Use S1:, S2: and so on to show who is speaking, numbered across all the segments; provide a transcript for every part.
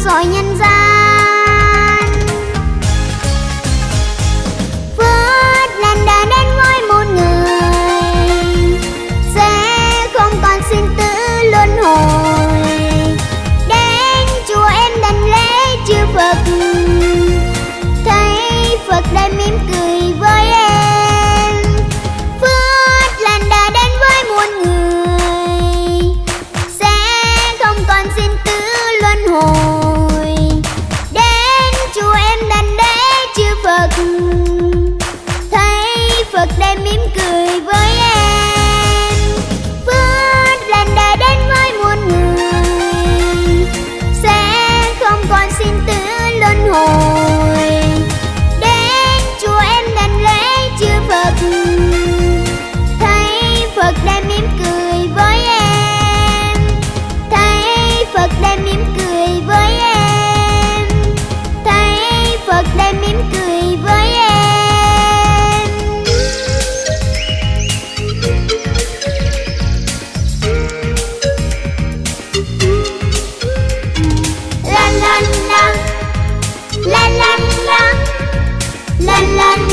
S1: rồi nhân gian La la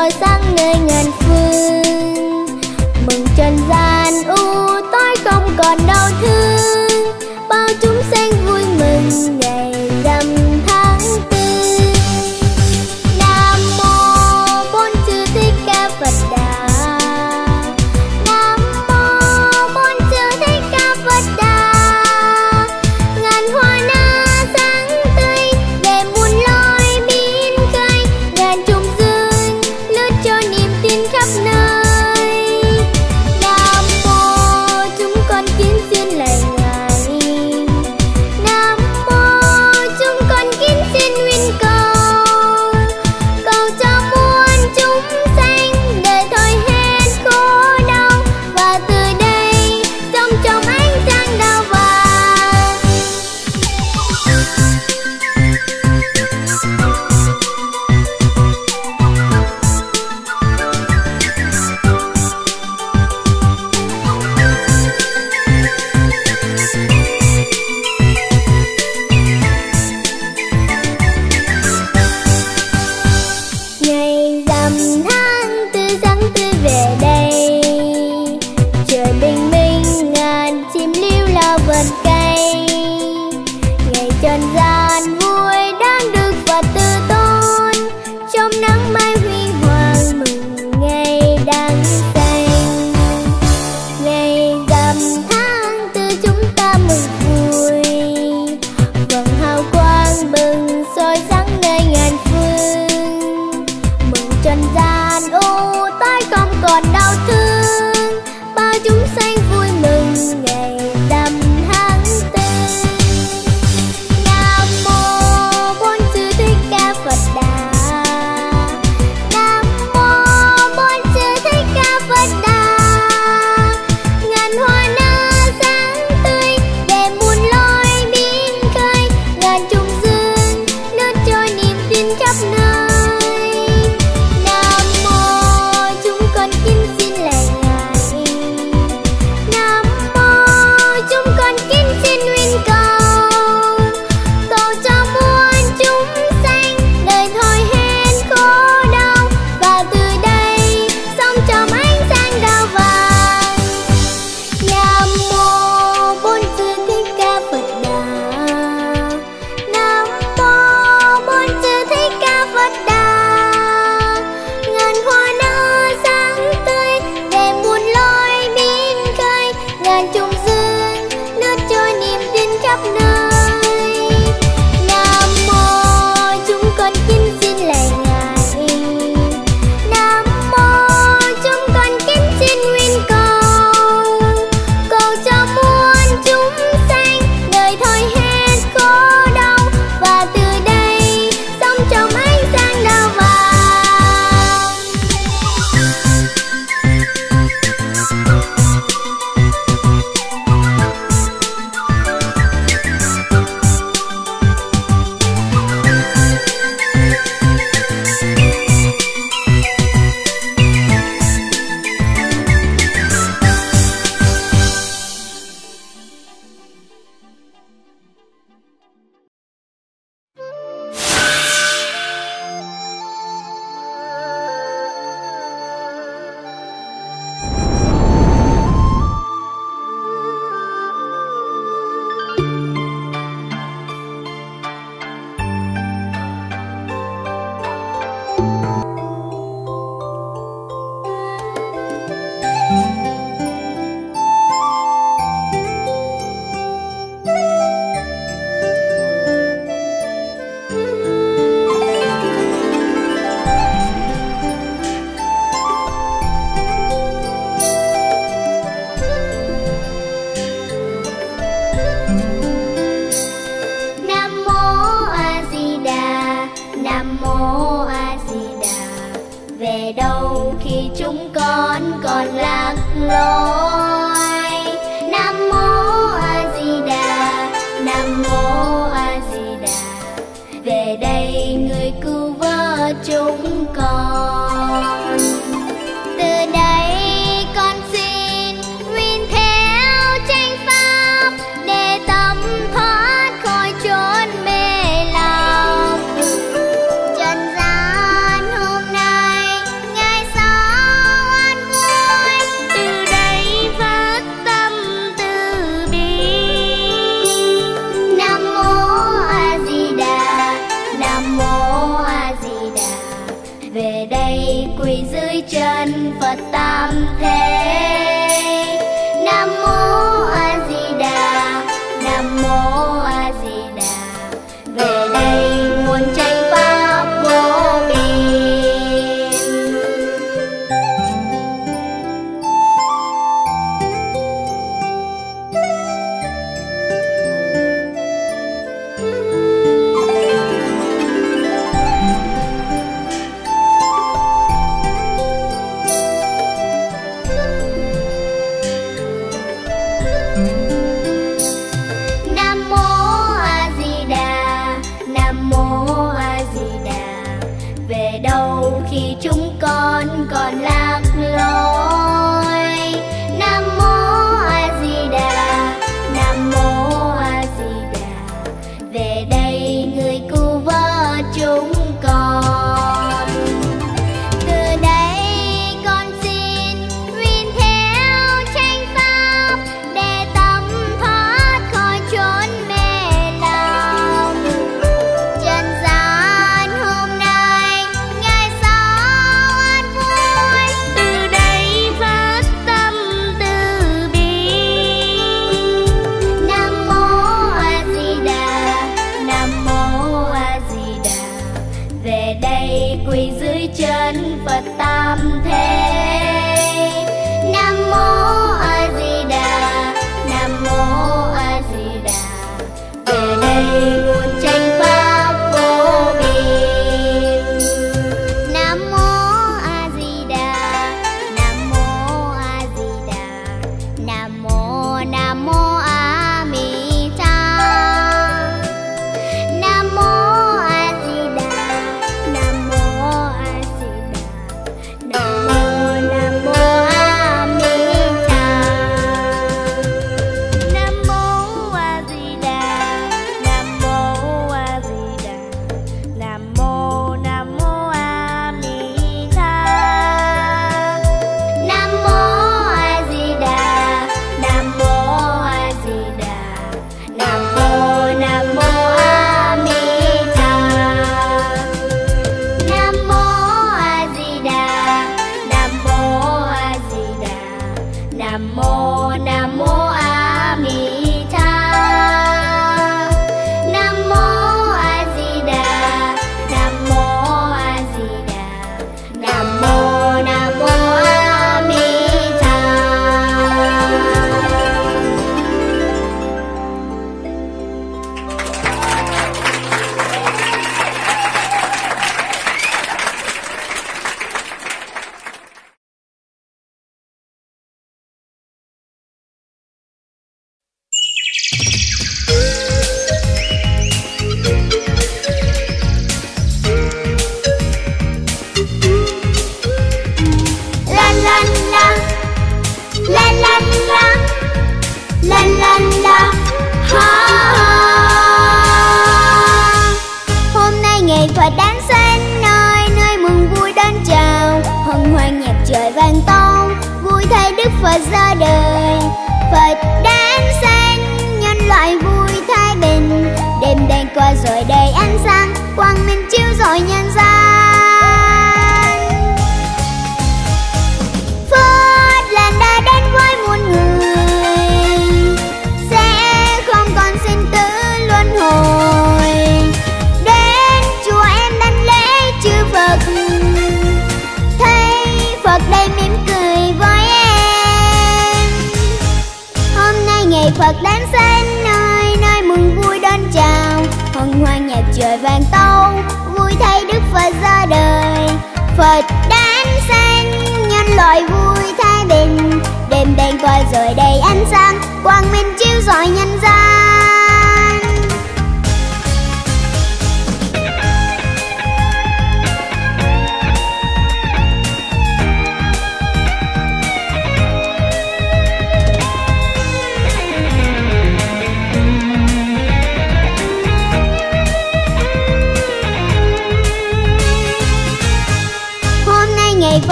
S1: soi sáng nơi ngàn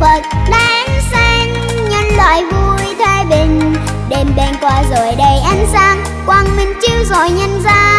S1: phật đáng xanh nhân loại vui thái bình. Đêm đen qua rồi đầy ánh sáng, quang minh chiếu rọi nhân gian.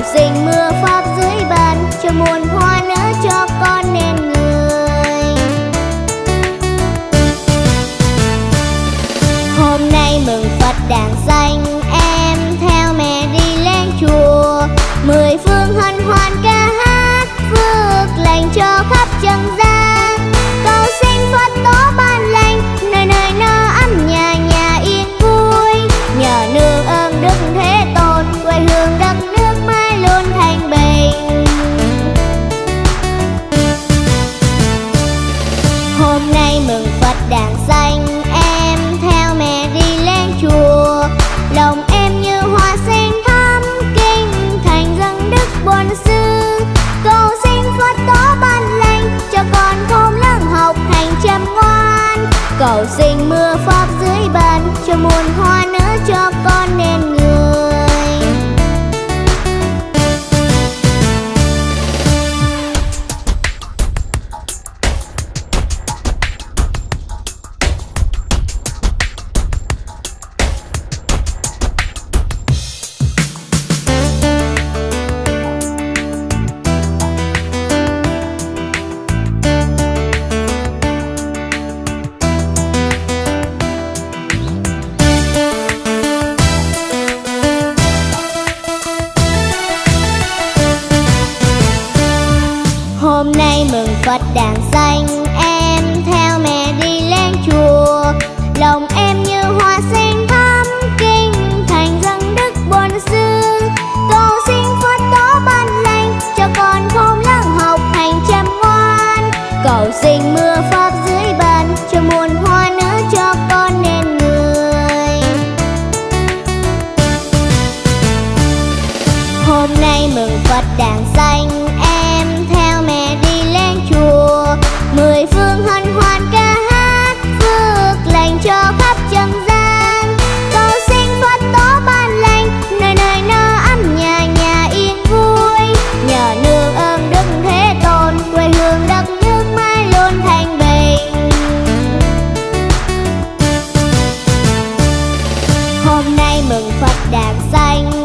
S1: học sinh mưa xanh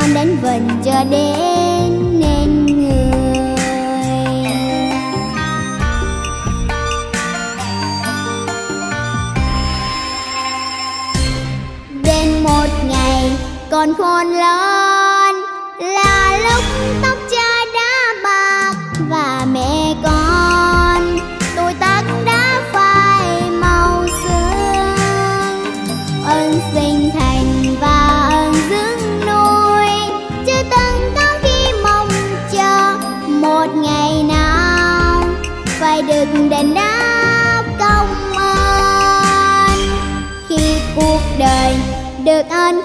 S1: con đến vần cho đến nên người. Đến một ngày còn khôn lớn được an